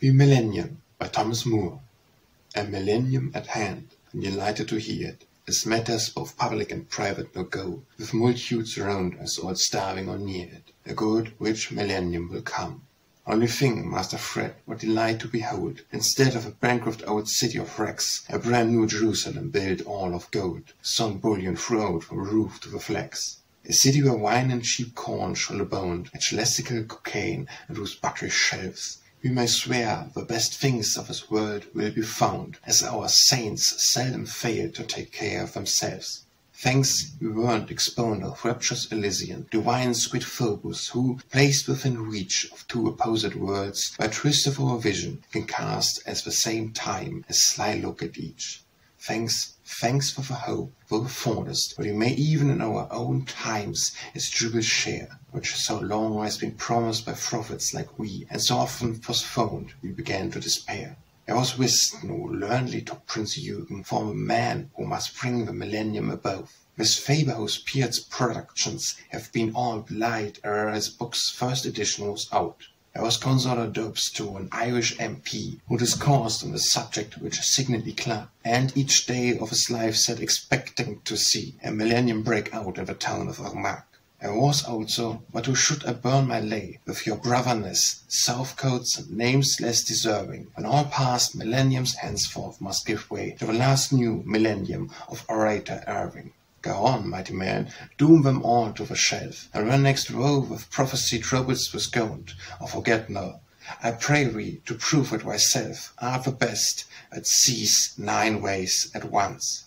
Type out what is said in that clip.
The Millennium by Thomas Moore. A millennium at hand, and delighted to hear it, As matters both public and private now go, With multitudes around us all starving or near it, A good, rich millennium will come. Only think, Master Fred, what delight to behold, Instead of a bankrupt old city of wrecks, A brand new Jerusalem built all of gold, Sun bullion throughout from roof to the flags. A city where wine and cheap corn shall abound, And celestial Cocaigne, and whose buttery shelves we may swear the best things of this world will be found, As our saints seldom fail to take care of themselves. Thanks we weren't exponent of rapturous Elysian, Divine Squintifobus, who, placed within reach Of two opposite worlds, by twist of our vision, Can cast at the same time a sly look at each. Thanks, thanks for the hope, though fondest, that we may even in our own times jewel share, Which so long has been promised by prophets like we, And so often postponed we began to despair. There was Whiston who learnedly took Prince Eugene for a man who must bring the millennium above. Miss Faber whose Peart's productions have been all belied ere his book's first edition was out. There was Counsellor Dobbs to an Irish M.P., who discoursed on the subject which signally clung, and each day of his life sat expecting to see a millennium break out in the town of Armagh. I was also, but who should I burn my lay with your Brotherses Southcotes and names less deserving, when all past millenniums henceforth must give way to the last new millennium of orator Irving. Go on, mighty man, doom them all to the shelf, and when next woe with prophecy troubles with gold, or forget not, I pray thee to prove it thyself. Art the best that sees nine ways at once.